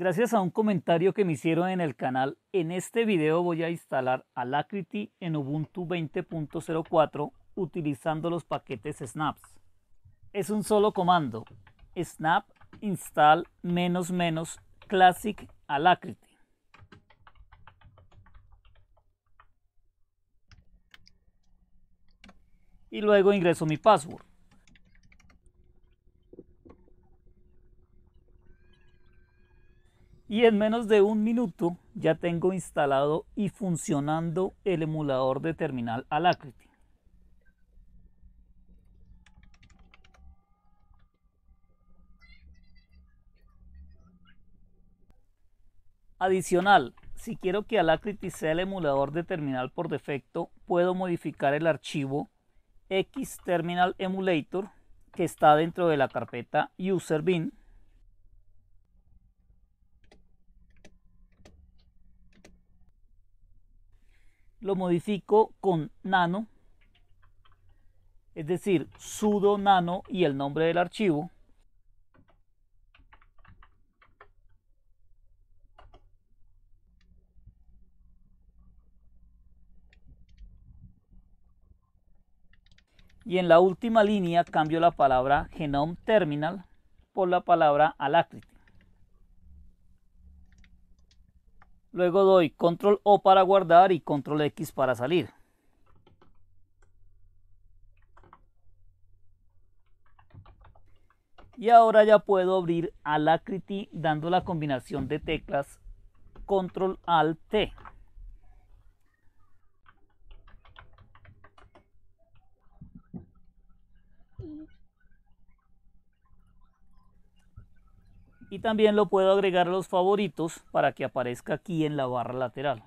Gracias a un comentario que me hicieron en el canal, en este video voy a instalar Alacrity en Ubuntu 20.04 utilizando los paquetes snaps. Es un solo comando, snap install menos menos classic alacrity. Y luego ingreso mi password. Y en menos de un minuto ya tengo instalado y funcionando el emulador de terminal Alacrity. Adicional, si quiero que Alacrity sea el emulador de terminal por defecto, puedo modificar el archivo Xterminal Emulator que está dentro de la carpeta UserBin lo modifico con nano, es decir, sudo nano y el nombre del archivo. Y en la última línea cambio la palabra genome terminal por la palabra alacrity. Luego doy control O para guardar y control X para salir. Y ahora ya puedo abrir Alacrity dando la combinación de teclas control alt T. y también lo puedo agregar a los favoritos para que aparezca aquí en la barra lateral.